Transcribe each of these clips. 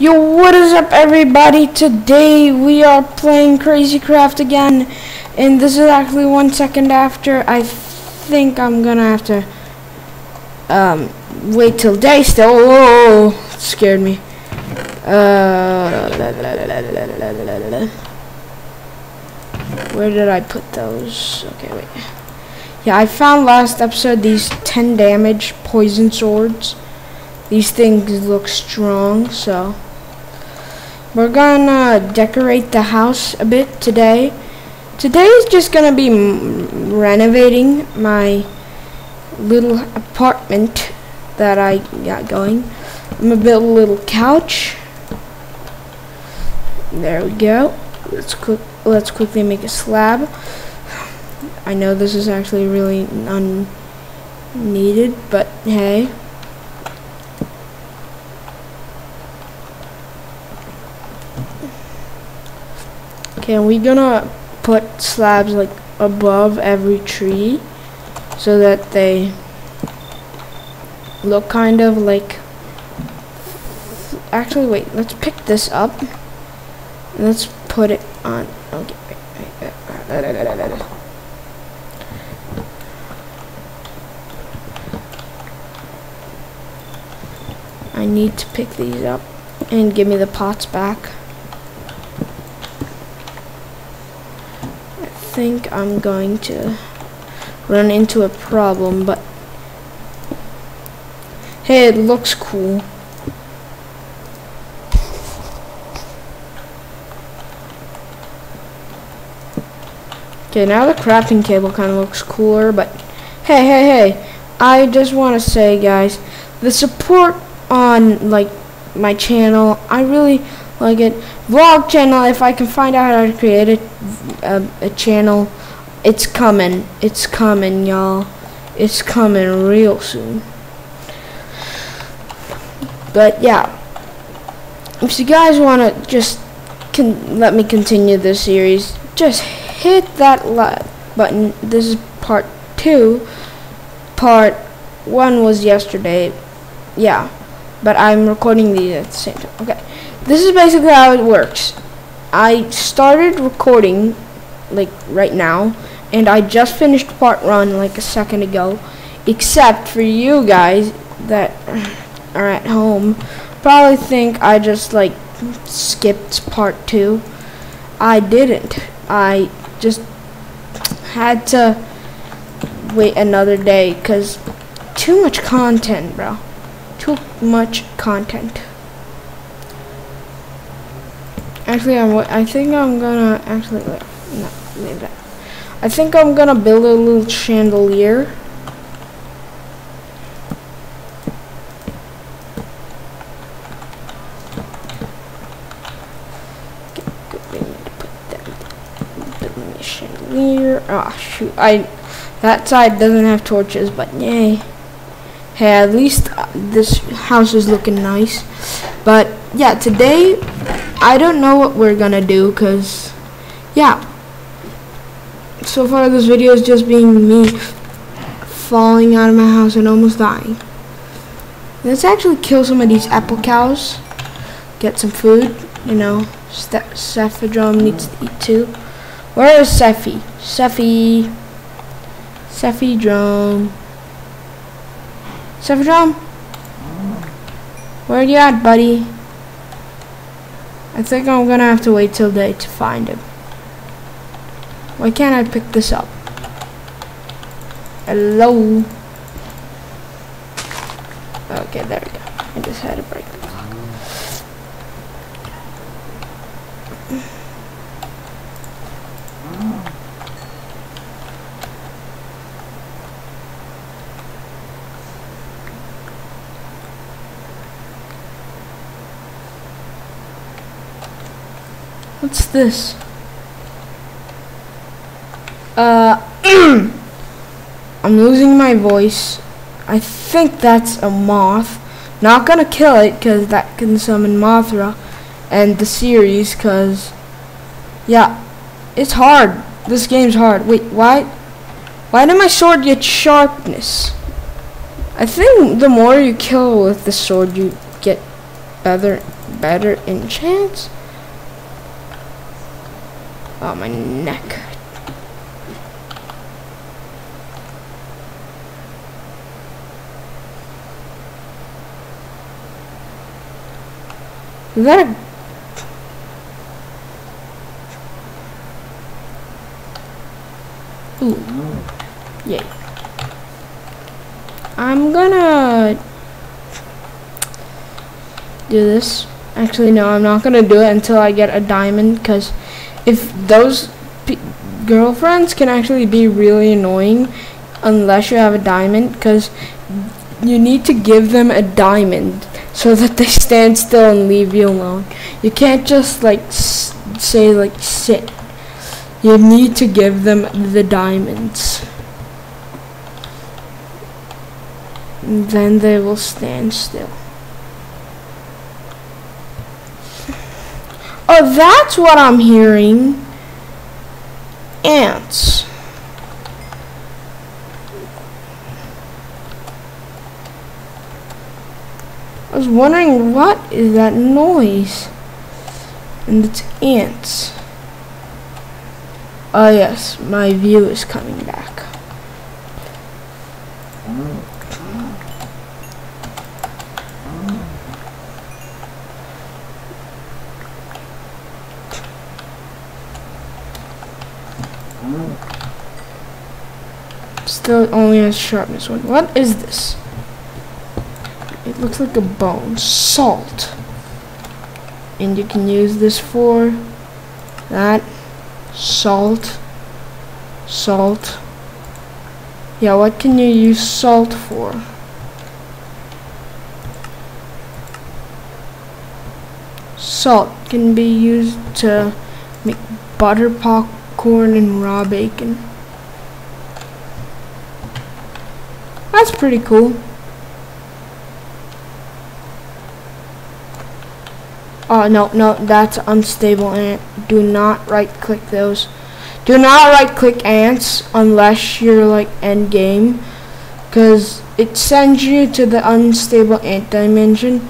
Yo, what is up everybody? Today we are playing Crazy Craft again. And this is actually one second after. I think I'm gonna have to um, wait till day still. Whoa, scared me. Uh, where did I put those? Okay, wait. Yeah, I found last episode these 10 damage poison swords. These things look strong, so we're gonna decorate the house a bit today. Today is just gonna be renovating my little apartment that I got going. I'm gonna build a little couch. There we go. Let's quick let's quickly make a slab. I know this is actually really unneeded, but hey. Okay, and we're gonna put slabs like above every tree so that they look kind of like actually wait let's pick this up. Let's put it on okay I need to pick these up and give me the pots back think I'm going to run into a problem, but hey, it looks cool. Okay, now the crafting table kind of looks cooler, but hey, hey, hey, I just want to say, guys, the support on, like, my channel, I really like it. Vlog channel, if I can find out how to create a, a, a channel, it's coming. It's coming, y'all. It's coming real soon. But yeah, if you guys want to just can let me continue this series, just hit that like button. This is part two. Part one was yesterday. Yeah, but I'm recording these at the same time. Okay. This is basically how it works. I started recording like right now and I just finished part one like a second ago except for you guys that are at home probably think I just like skipped part two. I didn't. I just had to wait another day because too much content, bro. Too much content. Actually, I'm, I think I'm gonna actually no leave that. I think I'm gonna build a little chandelier. Chandelier. Ah, oh, shoot! I that side doesn't have torches, but yay. Hey, at least uh, this house is looking nice. But yeah, today I don't know what we're gonna do because yeah. So far this video is just being me falling out of my house and almost dying. Let's actually kill some of these apple cows get some food you know. Cephadrome needs to eat too. Where is Sephi? Sephi Cephadrome Cephadrome where are you at buddy I think I'm gonna have to wait till day to find him. Why can't I pick this up? Hello? Okay, there we go. I just had a break the block. What's this? Uh, I'm losing my voice. I think that's a moth. Not gonna kill it because that can summon Mothra and the series because, yeah, it's hard. This game's hard. Wait, why? Why did my sword get sharpness? I think the more you kill with the sword, you get better better enchants. Oh my neck. Is that a Ooh. Yay. I'm gonna do this. Actually, no, I'm not gonna do it until I get a diamond, because if those girlfriends can actually be really annoying unless you have a diamond, because you need to give them a diamond so that they stand still and leave you alone. You can't just like say like sit you need to give them the diamonds. And then they will stand still. That's what I'm hearing. Ants. I was wondering what is that noise? And it's ants. Oh yes, my view is coming back. Still only has sharpness one. What is this? It looks like a bone. Salt. And you can use this for that salt salt yeah what can you use salt for salt can be used to make butter popcorn and raw bacon that's pretty cool Oh, no, no, that's unstable ant. Do not right click those. Do not right click ants unless you're like end game. Because it sends you to the unstable ant dimension.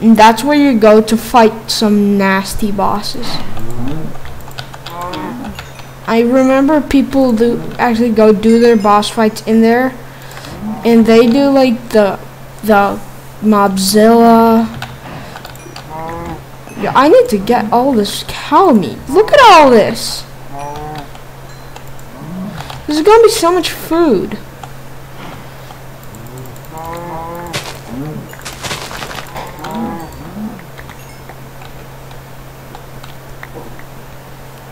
And that's where you go to fight some nasty bosses. I remember people do actually go do their boss fights in there. And they do like the the Mobzilla yeah, I need to get all this cow meat. Look at all this. There's gonna be so much food.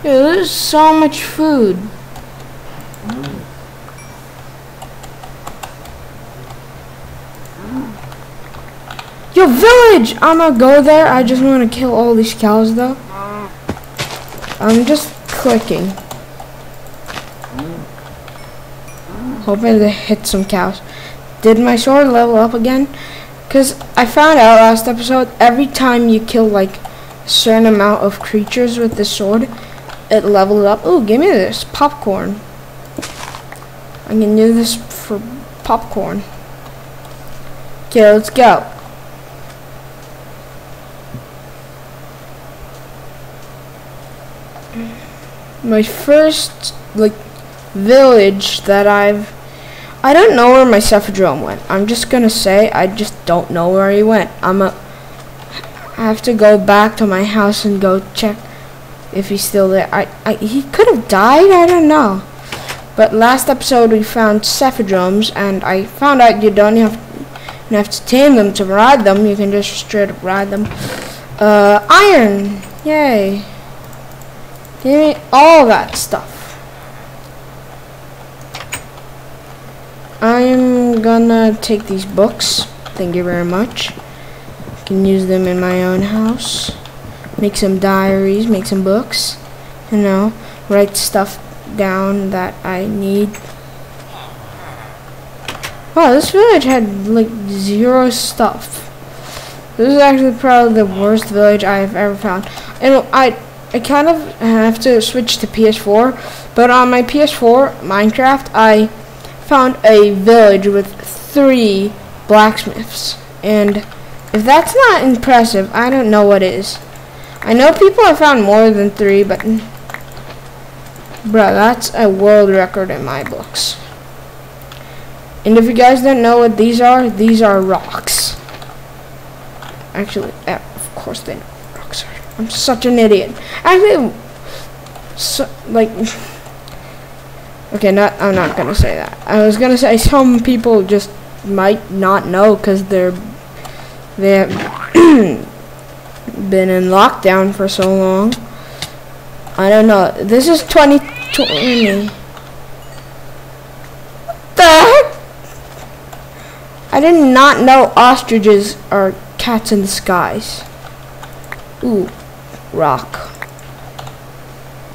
Yeah, there's so much food. Yo, village! I'm gonna go there. I just want to kill all these cows, though. I'm just clicking. Hoping to hit some cows. Did my sword level up again? Because I found out last episode, every time you kill, like, a certain amount of creatures with the sword, it leveled up. Ooh, give me this. Popcorn. I can do this for popcorn. Okay, let's go. My first like village that I've I don't know where my Cephadrome went. I'm just gonna say I just don't know where he went. I'm a I have to go back to my house and go check if he's still there. I, I he could have died, I don't know. But last episode we found Cephadromes and I found out you don't have you have to tame them to ride them, you can just straight up ride them. Uh iron! Yay. Give me all that stuff. I'm gonna take these books. Thank you very much. Can use them in my own house. Make some diaries, make some books. You know, write stuff down that I need. Wow, this village had like zero stuff. This is actually probably the worst village I've ever found. And I I kind of have to switch to PS4, but on my PS4 Minecraft, I found a village with three blacksmiths, and If that's not impressive, I don't know what is. I know people have found more than three, but... Bruh, that's a world record in my books. And if you guys don't know what these are, these are rocks. Actually, uh, of course they know. I'm such an idiot. Actually, so, like... Okay, not, I'm not gonna say that. I was gonna say some people just might not know because they're they have been in lockdown for so long. I don't know. This is 2020. What the heck? I did not know ostriches are cats in the skies. Ooh, rock.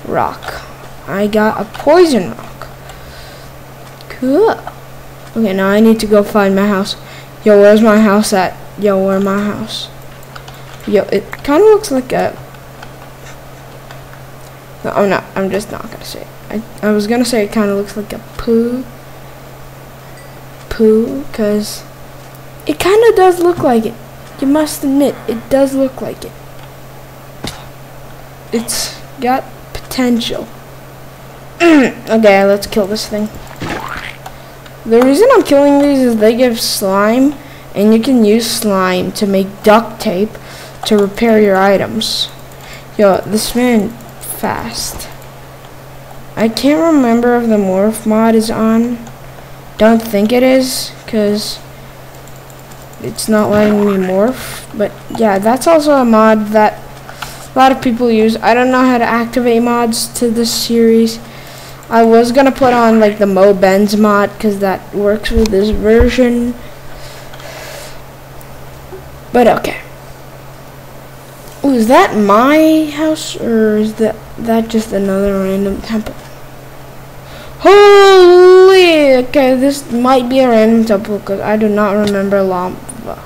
Rock. I got a poison rock. Cool. Okay, now I need to go find my house. Yo, where's my house at? Yo, where my house? Yo, it kind of looks like a... No, I'm not. I'm just not gonna say it. I, I was gonna say it kind of looks like a poo. Poo, because it kind of does look like it. You must admit, it does look like it. It's got potential. okay, let's kill this thing. The reason I'm killing these is they give slime, and you can use slime to make duct tape to repair your items. Yo, this man fast. I can't remember if the morph mod is on. Don't think it is, because it's not letting me morph. But yeah, that's also a mod that a lot of people use. I don't know how to activate mods to this series. I was gonna put on like the Mo' Bends mod because that works with this version. But okay. Ooh, is that my house or is that that just another random temple? Holy! Okay, this might be a random temple because I do not remember lava.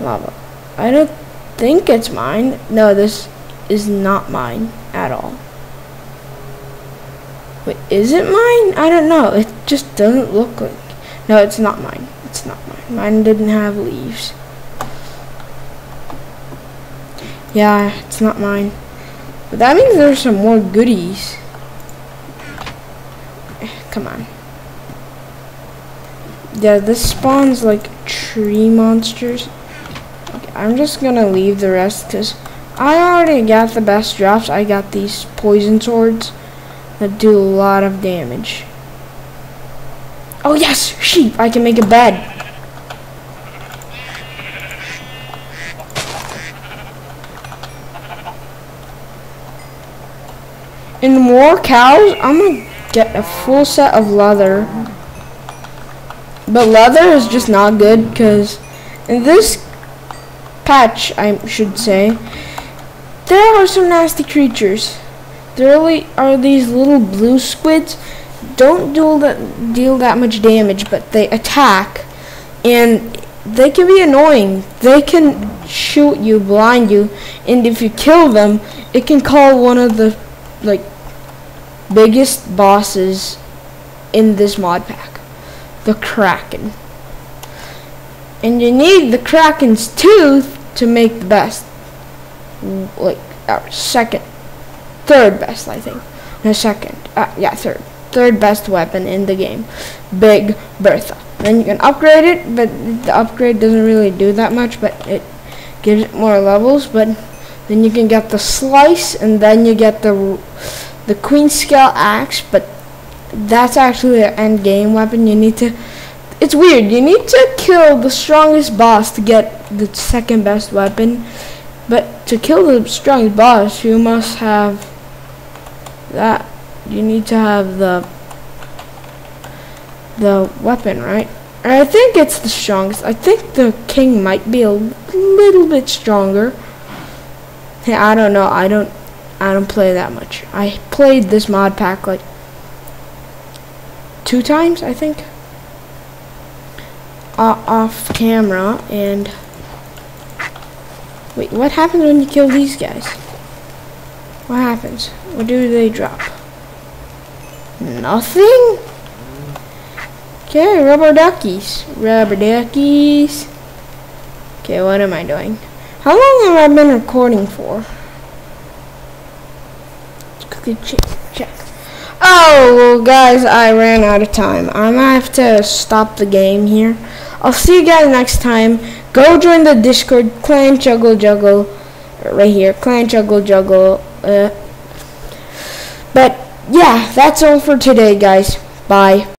Lava. I don't think it's mine. No, this is not mine at all. Wait, is it mine? I don't know. It just doesn't look like. No, it's not mine. It's not mine. Mine didn't have leaves. Yeah, it's not mine. But that means there's some more goodies. Come on. Yeah, this spawns like tree monsters. I'm just gonna leave the rest because I already got the best drops. I got these poison swords that do a lot of damage. Oh yes, sheep! I can make a bed. And more cows? I'm gonna get a full set of leather. But leather is just not good because in this patch, I should say, there are some nasty creatures. There really are these little blue squids. Don't deal that, deal that much damage, but they attack. And they can be annoying. They can shoot you, blind you, and if you kill them, it can call one of the like biggest bosses in this mod pack. The Kraken. And you need the Kraken's tooth to make the best. Like, our second third best, I think. No, second. Uh, yeah, third. Third best weapon in the game. Big Bertha. Then you can upgrade it, but the upgrade doesn't really do that much, but it gives it more levels. But then you can get the slice, and then you get the the queen scale axe, but that's actually an end game weapon. You need to. It's weird. You need to kill the strongest boss to get the second best weapon. But to kill the strongest boss, you must have that you need to have the the weapon, right? I think it's the strongest. I think the king might be a little bit stronger. Hey, I don't know. I don't I don't play that much. I played this mod pack like two times, I think. Uh, off camera and wait, what happens when you kill these guys? What happens? What do they drop? Nothing? Okay, rubber duckies. Rubber duckies. Okay, what am I doing? How long have I been recording for? Check. check. Oh, well, guys, I ran out of time. I'm gonna have to stop the game here. I'll see you guys next time. Go join the Discord, Clan Juggle Juggle, right here, Clan Juggle Juggle. Uh, but yeah, that's all for today, guys. Bye.